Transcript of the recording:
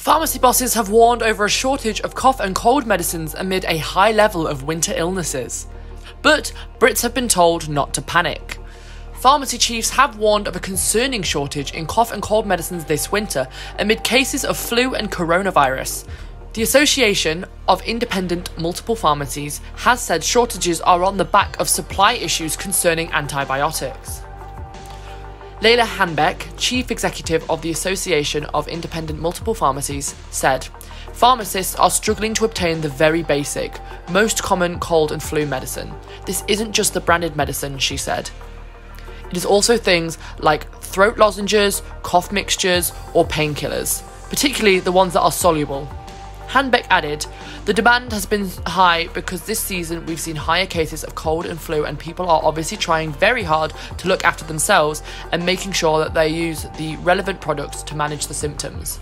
Pharmacy bosses have warned over a shortage of cough and cold medicines amid a high level of winter illnesses. But Brits have been told not to panic. Pharmacy chiefs have warned of a concerning shortage in cough and cold medicines this winter amid cases of flu and coronavirus. The Association of Independent Multiple Pharmacies has said shortages are on the back of supply issues concerning antibiotics. Leyla Hanbeck, Chief Executive of the Association of Independent Multiple Pharmacies, said, Pharmacists are struggling to obtain the very basic, most common cold and flu medicine. This isn't just the branded medicine, she said. It is also things like throat lozenges, cough mixtures, or painkillers, particularly the ones that are soluble. Hanbeck added, The demand has been high because this season we've seen higher cases of cold and flu, and people are obviously trying very hard to look after themselves and making sure that they use the relevant products to manage the symptoms.